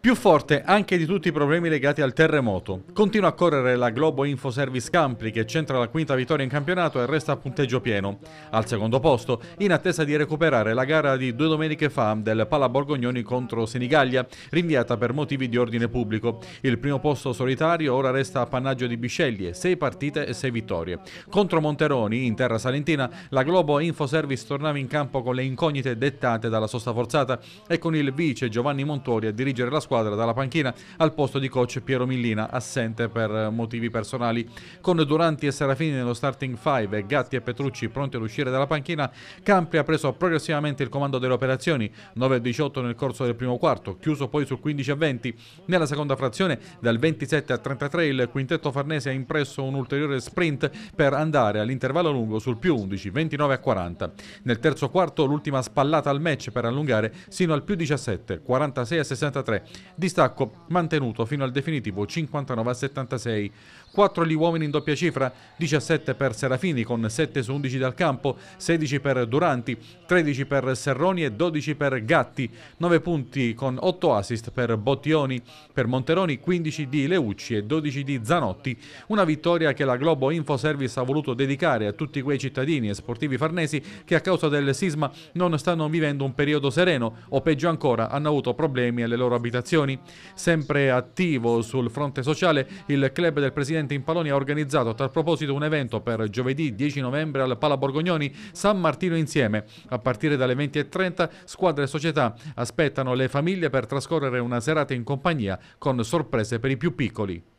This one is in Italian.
Più forte anche di tutti i problemi legati al terremoto. Continua a correre la Globo Info Service Campri che centra la quinta vittoria in campionato e resta a punteggio pieno. Al secondo posto, in attesa di recuperare la gara di due domeniche fa del Pala Borgognoni contro Senigallia, rinviata per motivi di ordine pubblico. Il primo posto solitario ora resta appannaggio di Bisceglie, sei partite e sei vittorie. Contro Monteroni, in terra salentina, la Globo Info Service tornava in campo con le incognite dettate dalla sosta forzata e con il vice Giovanni Montori a dirigere la squadra squadra dalla panchina al posto di coach Piero Millina, assente per motivi personali. Con Duranti e Serafini nello starting 5 e Gatti e Petrucci pronti ad uscire dalla panchina, Campri ha preso progressivamente il comando delle operazioni, 9-18 nel corso del primo quarto, chiuso poi sul 15-20. Nella seconda frazione, dal 27 a 33, il quintetto farnese ha impresso un ulteriore sprint per andare all'intervallo lungo sul più 11, 29 40. Nel terzo quarto, l'ultima spallata al match per allungare sino al più 17, 46 63. Distacco mantenuto fino al definitivo 59 a 76. 4 gli uomini in doppia cifra, 17 per Serafini con 7 su 11 dal campo, 16 per Duranti, 13 per Serroni e 12 per Gatti, 9 punti con 8 assist per Bottioni, per Monteroni 15 di Leucci e 12 di Zanotti. Una vittoria che la Globo Info Service ha voluto dedicare a tutti quei cittadini e sportivi farnesi che a causa del sisma non stanno vivendo un periodo sereno o peggio ancora hanno avuto problemi alle loro abitazioni. Sempre attivo sul fronte sociale, il club del Presidente Impaloni ha organizzato a tal proposito un evento per giovedì 10 novembre al Pala Borgognoni San Martino insieme. A partire dalle 20.30 squadre e società aspettano le famiglie per trascorrere una serata in compagnia con sorprese per i più piccoli.